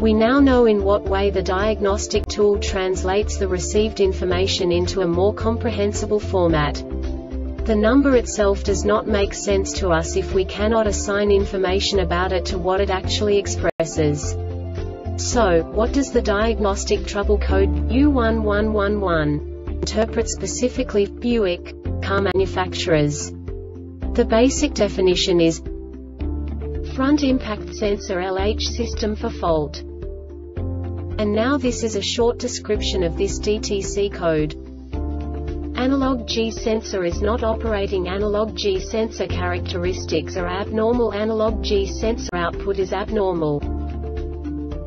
We now know in what way the diagnostic tool translates the received information into a more comprehensible format. The number itself does not make sense to us if we cannot assign information about it to what it actually expresses. So, what does the diagnostic trouble code U1111 interpret specifically Buick car manufacturers? The basic definition is front impact sensor LH system for fault. And now this is a short description of this DTC code. Analog G sensor is not operating Analog G sensor characteristics are abnormal Analog G sensor output is abnormal.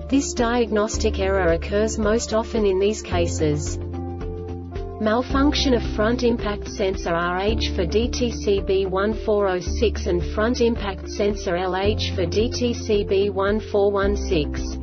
This diagnostic error occurs most often in these cases. Malfunction of front impact sensor RH for DTC B1406 and front impact sensor LH for DTC B1416.